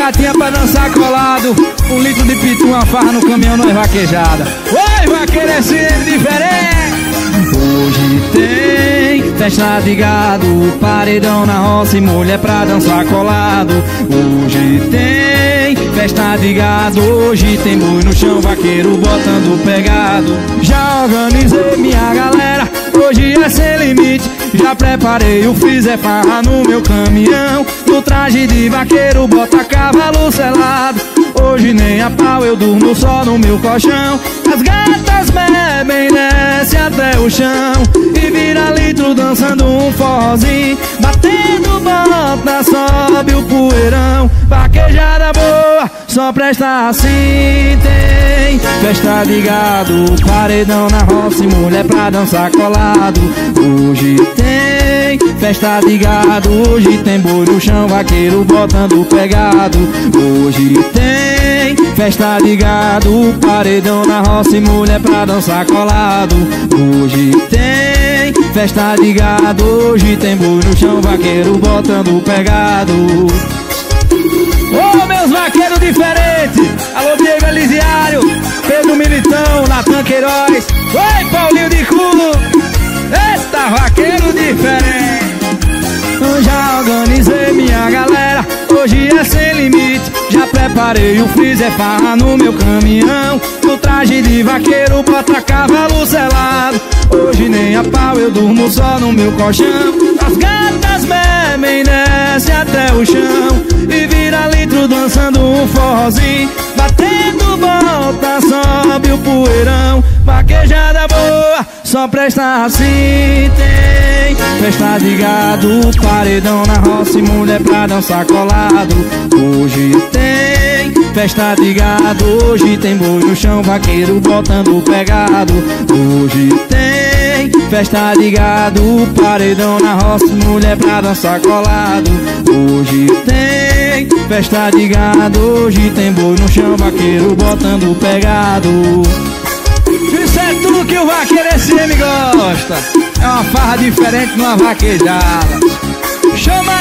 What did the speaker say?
gatinha pra dançar colado. Um litro de pitu, uma farra no caminhão, nós vaquejada. Oi, vaqueiro é diferente. Hoje tem festa de gado Paredão na roça e mulher pra dançar colado. Hoje tem festa de gado Hoje tem boi no chão, vaqueiro botando pegado. Já organizei minha galera Hoje é sem limite. Já preparei o freezer farra no meu caminhão. No traje de vaqueiro, bota cavalo selado. Hoje nem a pau, eu durmo só no meu colchão. As gatas bebem, desce até o chão. E vira litro dançando um forrozinho. Batendo bota, sobe o poeirão. Vaquejada boa, só presta assim Tem festa de gado, paredão na roça E mulher pra dançar colado. Hoje tem festa de gado Hoje tem boi no chão, vaqueiro botando pegado. Hoje tem festa de gado Paredão na roça e mulher pra dançar colado. Hoje tem festa de gado Hoje tem boi no chão, vaqueiro botando pegado. Oh, meus vaqueiros diferentes Alô Diego Elisiário. Pedro Militão, Natan Queiroz. Oi Paulinho de Culo Eita vaqueiro diferente. Já organizei minha galera. Hoje é sem limite. Já preparei o freezer farra no meu caminhão. No traje de vaqueiro bota cavalo selado. Hoje nem a pau eu durmo só no meu colchão. As gatas bebem desce até o chão forrozinho Batendo volta sobe o poeirão. Vaquejada boa só presta assim tem. Festa de gado, paredão na roça e mulher pra dançar colado. Hoje tem festa de gado, hoje tem boi no chão, vaqueiro botando pegado. Hoje tem festa de gado, paredão na roça mulher pra dançar colado. Hoje tem festa de gado, hoje tem boi no chão, vaqueiro botando pegado isso é tudo que o vaqueiro SM gosta. É uma farra diferente numa vaquejada. Chama